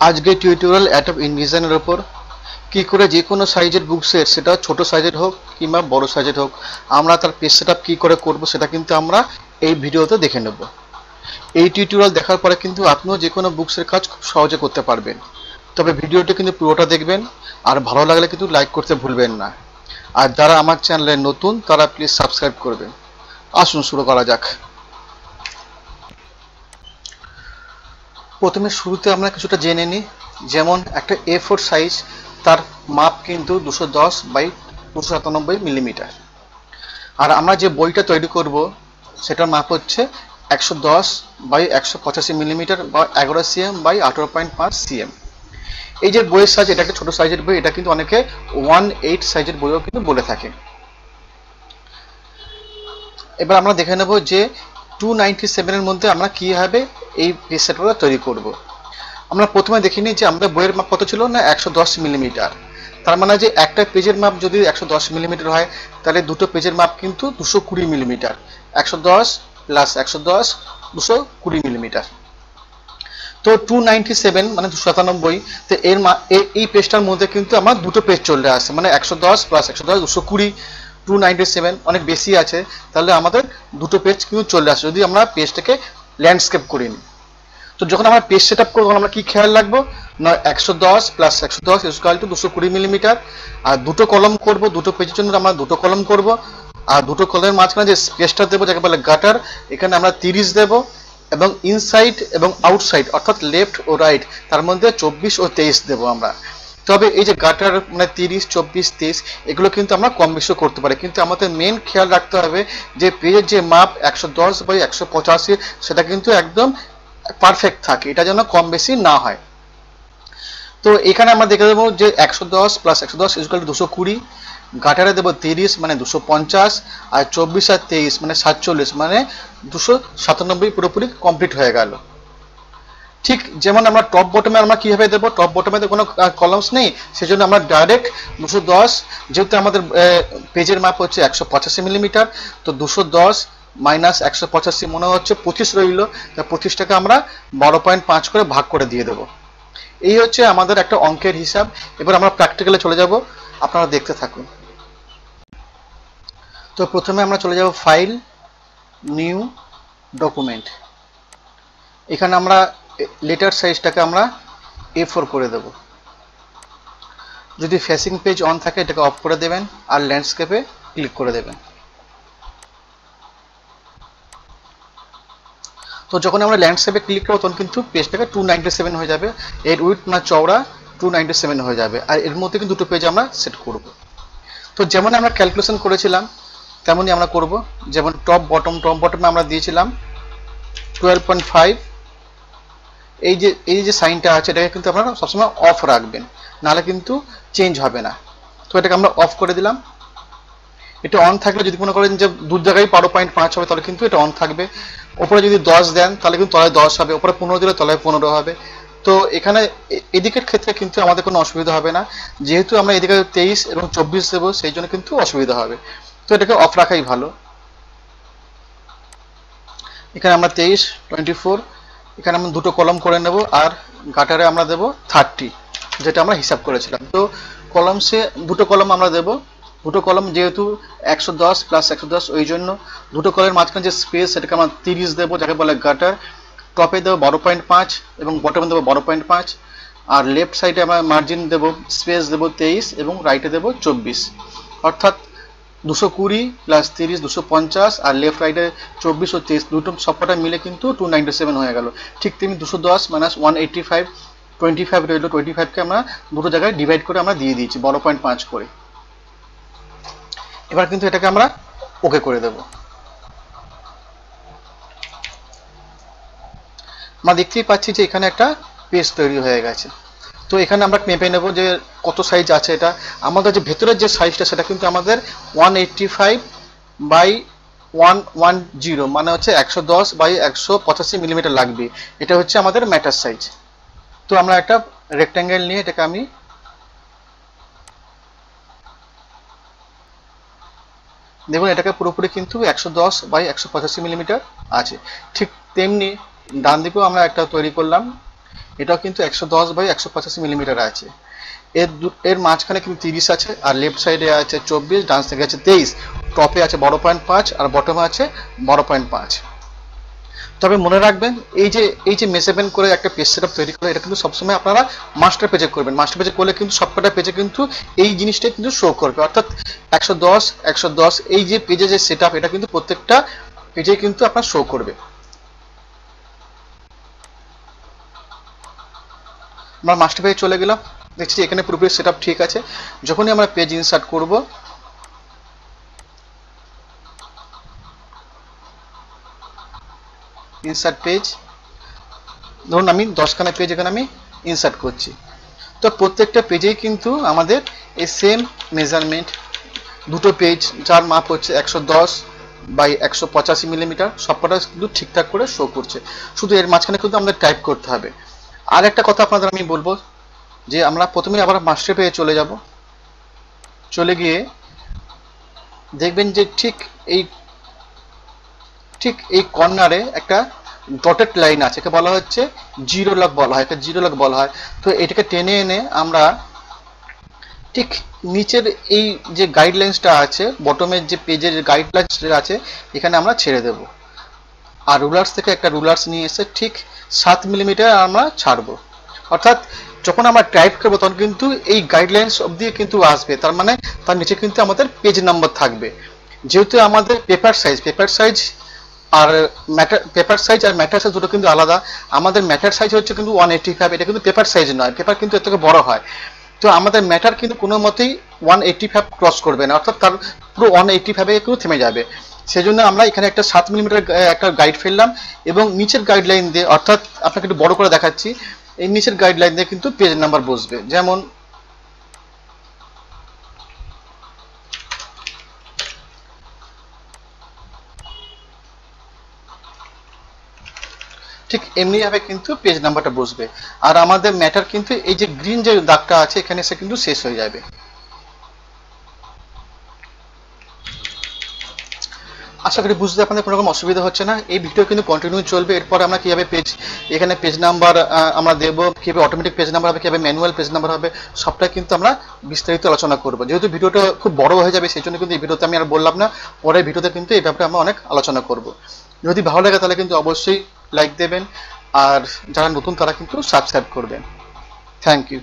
আজকে টিউটোরিয়াল অ্যাটপ ইনভিশনের ওপর কী করে যে কোনো সাইজের বুকসের সেটা ছোট সাইজের হোক কিংবা বড় সাইজের হোক, আমরা তার পেজ সেট কী করে করব সেটা কিন্তু আমরা এই ভিডিওতে দেখে নেব। এই টিউটোরিয়াল দেখার পরে কিন্তু আপনিও যে কোনো বুকসের কাজ খুব সহজে করতে পারবেন। তবে ভিডিওটি কিন্তু পুরোটা দেখবেন, আর ভালো লাগলে কিন্তু লাইক করতে ভুলবেন না। আর যারা আমার চ্যানেলে নতুন, তারা প্লিজ সাবস্ক্রাইব করবেন। আসুন শুরু করা যাক। প্রথমে শুরুতে আমরা কিছুটা জেনে নিই, যেমন একটা এ ফোর সাইজ তার মাপ কিন্তু দুশো দশ বাই দুশো সাতানব্বই মিলিমিটার আর আমরা যে বইটা তৈরি করব, সেটার মাপ হচ্ছে একশো দশ বাই একশো পঁচাশি মিলিমিটার বা এগারো সিএম বাই আঠেরো পয়েন্ট পাঁচ সিএম এই যে বইয়ের সাইজ, এটা একটা ছোটো সাইজের বই, এটা কিন্তু অনেকে ওয়ান এইট সাইজের বইও কিন্তু বলে থাকে। এবার আমরা দেখে নেব যে টু নাইনটি সেভেনের মধ্যে আমরা কীভাবে এই পেজ সেটটা তৈরি করব। আমরা প্রথমে দেখে নিই যে আমাদের বইয়ের মাপ কত ছিল না একশো দশ মিলিমিটার। তার মানে যে একটা পেজের মাপ যদি একশো দশ মিলিমিটার হয়, তাহলে দুটো পেজের মাপ কিন্তু দুশো কুড়ি মিলিমিটার। একশো দশ প্লাস একশো দশ দুশো কুড়ি মিলিমিটার। তো টু নাইনটি সেভেন মানে দুশো সাতানব্বই, তো এর এই পেজটার মধ্যে কিন্তু আমার দুটো পেজ চলে আসে। মানে একশো দশ প্লাস একশো দশ দুশো কুড়ি। টু অনেক বেশি আছে, তাহলে আমাদের দুটো পেজ কিন্তু চলে আসে যদি আমরা পেজটাকে ল্যান্ডস্কেপ করি নিই। তো যখন আমরা পেজ সেট আপ করব আমরা কি খেয়াল রাখব? না, একশো দশ প্লাস একশো দশ ইসকাল টু দুশো কুড়ি মিলিমিটার আর দুটো কলম করব, দুটো পেজের জন্য আমরা দুটো কলম করব, আর দুটো কলমের মাঝখানে যে স্পেসটা দেবো, যাকে বলে গাটার এখানে আমরা তিরিশ দেব, এবং ইনসাইড এবং আউটসাইড অর্থাৎ লেফট ও রাইট তার মধ্যে চব্বিশ ও তেইশ দেবো আমরা। তবে এই যে গাটার মানে তিরিশ, চব্বিশ, তেইশ, এগুলো কিন্তু আমরা কম বেশি করতে পারি। কিন্তু আমাদের মেন খেয়াল রাখতে হবে যে পেজের যে মাপ একশো দশ বাই একশো পঁচাশি, সেটা কিন্তু একদম পারফেক্ট থাকে। এটা যেন কম বেশি না হয়। তো এখানে আমরা দেখে দেবো যে একশো দশ প্লাস একশো দশ ইজুকাল দুশো কুড়ি, গাটারে দেবো তিরিশ মানে দুশো পঞ্চাশ, আর চব্বিশ আর তেইশ মানে সাতচল্লিশ মানে দুশো সাতানব্বই পুরোপুরি কমপ্লিট হয়ে গেল। ঠিক যেমন আমরা টপ বটমে আমরা কীভাবে দেবো? টপ বটমে তো কোনো কলমস নেই। সেজন্য আমরা ডাইরেক্ট দুশো দশ, যেহেতু আমাদের পেজের মাপ হচ্ছে একশো পঁচাশি মিলিমিটার তো দুশো দশ মাইনাস একশো পঁচাশি মনে হচ্ছে পঁচিশ রইল। তা পঁচিশটাকে আমরা বারো পয়েন্ট পাঁচ করে ভাগ করে দিয়ে দেবো। এই হচ্ছে আমাদের একটা অঙ্কের হিসাব। এবার আমরা প্র্যাকটিক্যালে চলে যাব। আপনারা দেখতে থাকুন। তো প্রথমে আমরা চলে যাব ফাইল নিউ ডকুমেন্ট এখানে আমরা লেটার সাইজটাকে আমরা এ ফোর করে দেব। যদি ফেসিং পেজ অন থাকে, এটাকে অফ করে দেবেন আর ল্যান্ডস্কেপে ক্লিক করে দেবেন। তো যখন আমরা ল্যান্ডস্কেপে ক্লিক করব, তখন কিন্তু পেজটাকে টু হয়ে যাবে। এর উইথ না চওড়া টু হয়ে যাবে। আর এর মধ্যে কিন্তু দুটো পেজ আমরা সেট করব। তো যেমন আমরা ক্যালকুলেশন করেছিলাম, তেমনই আমরা করব। যেমন টপ বটম টপ বটমে আমরা দিয়েছিলাম টুয়েলভ পয়েন্ট ফাইভ এই যে এই যে সাইনটা আছে, এটাকে কিন্তু আপনারা সবসময় অফ রাখবেন। নাহলে কিন্তু চেঞ্জ হবে না। তো এটাকে আমরা অফ করে দিলাম। এটা অন থাকলে যদি মনে করেন যে দু জায়গায় বারো পয়েন্ট পাঁচ হবে, তাহলে কিন্তু এটা অন থাকবে। ওপরে যদি দশ দেন, তাহলে কিন্তু তলায় দশ হবে। ওপরে পনেরো দিলে তলায় পনেরো হবে। তো এখানে এদিকের ক্ষেত্রে কিন্তু আমাদের কোনো অসুবিধা হবে না। যেহেতু আমরা এদিকে তেইশ এবং চব্বিশ দেবো, সেই জন্য কিন্তু অসুবিধা হবে। তো এটাকে অফ রাখাই ভালো। এখানে আমরা তেইশ টোয়েন্টি ফোর এখানে আমরা দুটো কলম করে নেব আর গাটারে আমরা দেব থার্টি যেটা আমরা হিসাব করেছিলাম। তো কলমসে দুটো কলম আমরা দেব। দুটো কলম যেহেতু একশো দশ প্লাস একশো দশ, ওই জন্য দুটো কলের মাঝখানে যে স্পেস সেটাকে আমরা তিরিশ দেবো, যাকে বলে গাটার টপে দেবো বারো পয়েন্ট পাঁচ এবং বটমে দেবো বারো পয়েন্ট পাঁচ। আর লেফট সাইডে আমরা মার্জিন দেবো স্পেস দেবো তেইশ এবং রাইটে দেবো চব্বিশ। অর্থাৎ দুশো কুড়ি প্লাস তিরিশ, দুশো পঞ্চাশ আর লেফট রাইটে চব্বিশ ও তেইশ, দুটো সবকটা মিলে কিন্তু টু নাইনটি সেভেন হয়ে গেল। ঠিক তেমনি দুশো দশ minus one eighty five twenty five রইল। টোয়েন্টি ফাইভকে আমরা দুটো জায়গায় ডিভাইড করে আমরা দিয়ে দিয়েছি বারো পয়েন্ট পাঁচ করে। এবার কিন্তু এটাকে আমরা ওকে করে দেব। আমরা দেখতেই পাচ্ছি যে এখানে একটা পেজ তৈরি হয়ে গেছে। তো এখানে আমরা মেপে নেব যে কত সাইজ আছে এটা। আমাদের যে ভেতরের যে সাইজটা সেটা কিন্তু আমাদের one eighty five by one one zero মানে হচ্ছে একশো দশ বাই একশো পঁচাশি মিলিমিটার লাগবে। এটা হচ্ছে আমাদের ম্যাটার সাইজ তো আমরা একটা রেক্ট্যাঙ্গেল নিয়ে এটাকে আমি দেখুন, এটাকে পুরোপুরি কিন্তু একশো দশ বাই একশো পঁচাশি মিলিমিটার আছে। ঠিক তেমনি ডান দিকেও আমরা একটা তৈরি করলাম। এটাও কিন্তু একশো দশ বাই একশো পঁচাশি মিলিমিটার আছে। এর এর মাঝখানে কিন্তু তিরিশ আছে, আর লেফট সাইডে আছে চব্বিশ, ডান সাইডে আছে তেইশ। টপে আছে বারো পয়েন্ট পাঁচ, আর বটমে আছে বারো পয়েন্ট পাঁচ। তবে মনে রাখবেন, এই যে এই যে মেজারমেন্ট করে একটা পেজ সেটআপ তৈরি করে, এটা কিন্তু সবসময় আপনারা মাস্টার পেজে করবেন। মাস্টার পেজে করলে কিন্তু সবকটা পেজে কিন্তু এই জিনিসটাই কিন্তু শো করবে। অর্থাৎ একশো দশ একশো দশ, এই যে পেজে যে সেট এটা কিন্তু প্রত্যেকটা পেজে কিন্তু আপনার শো করবে। আমরা মাস্টার পেজে চলে গেলাম। দেখছি এখানে পুরোপুরি সেট ঠিক আছে। যখনই আমরা পেজ ইনসার্ট করব ইনসার্ট পেজ ধরুন আমি দশখানা পেজ এখানে আমি ইনসার্ট করছি। তো প্রত্যেকটা পেজেই কিন্তু আমাদের এই সেম মেজারমেন্ট দুটো পেজ যার মাপ হচ্ছে একশো দশ বাই একশো পঁচাশি মিলিমিটার সবকটা কিন্তু ঠিকঠাক করে শো করছে। শুধু এর মাঝখানে কিন্তু আমাদের টাইপ করতে হবে। আর একটা কথা আপনাদের আমি বলব, যে আমরা প্রথমে আবার মাস্টার পেয়ে চলে যাব। চলে গিয়ে দেখবেন যে ঠিক এই ঠিক এই কর্নারে একটা ডটেড লাইন আছে, একে বলা হচ্ছে জিরো লক বলা হয়, একে জিরো লক বলা হয়। তো এটাকে টেনে এনে আমরা ঠিক নিচের এই যে গাইডলাইন্সটা আছে বটমের যে পেজের গাইডলাইন্স আছে, এখানে আমরা ছেড়ে দেব। আর রুলার্স থেকে একটা রুলার্স নিয়ে এসে ঠিক সাত মিলিমিটার আমরা ছাড়বো। অর্থাৎ যখন আমরা টাইপ করব, তখন কিন্তু এই গাইডলাইন্স অবধি কিন্তু আসবে। তার মানে তার নিচে কিন্তু আমাদের পেজ নাম্বার থাকবে। যেহেতু আমাদের পেপার সাইজ পেপার সাইজ আর ম্যাটার পেপার সাইজ আর ম্যাটার সাইজ দুটো কিন্তু আলাদা। আমাদের ম্যাটার সাইজ হচ্ছে কিন্তু ওয়ান এইটি ফাইভ এটা কিন্তু পেপার সাইজ নয়। পেপার কিন্তু এর থেকে বড় হয়। তো আমাদের ম্যাটার কিন্তু কোনো মতেই ওয়ান এইটি ফাইভ ক্রস করবে না। অর্থাৎ তার পুরো ওয়ান এইটি ফাইভে কিন্তু থেমে যাবে। সেজন্য আমরা এখানে একটা সাত মিলিমিটার একটা গাইড ফেললাম এবং নিচের গাইডলাইন দিয়ে, অর্থাৎ আপনাকে একটু বড় করে দেখাচ্ছি, এই নিচের গাইডলাইন দিয়ে কিন্তু পেজ নাম্বার বসবে। যেমন, ঠিক এমনি ভাবে কিন্তু পেজ নাম্বারটা বসবে। আর আমাদের ম্যাটার কিন্তু এই যে গ্রিন যে দাগটা আছে, এখানে এসে কিন্তু শেষ হয়ে যাবে। আশা করি বুঝতে আপনাদের কোনো রকম অসুবিধা হচ্ছে না। এই ভিডিও কিন্তু কন্টিনিউ চলবে। এরপর আমরা কীভাবে পেজ এখানে পেজ নাম্বার আমরা দেবো, কীভাবে অটোমেটিক পেজ নাম্বার হবে, কীভাবে ম্যানুয়াল পেজ নাম্বার হবে, সবটা কিন্তু আমরা বিস্তারিত আলোচনা করব। যেহেতু ভিডিওটা খুব বড় হয়ে যাবে, সেই জন্য কিন্তু এই ভিডিওতে আমি আর বললাম না। পরের ভিডিওতে কিন্তু এই ব্যাপারে আমরা অনেক আলোচনা করব। যদি ভালো লাগে তাহলে কিন্তু অবশ্যই লাইক দেবেন। আর যারা নতুন তারা কিন্তু সাবস্ক্রাইব করবেন। Thank you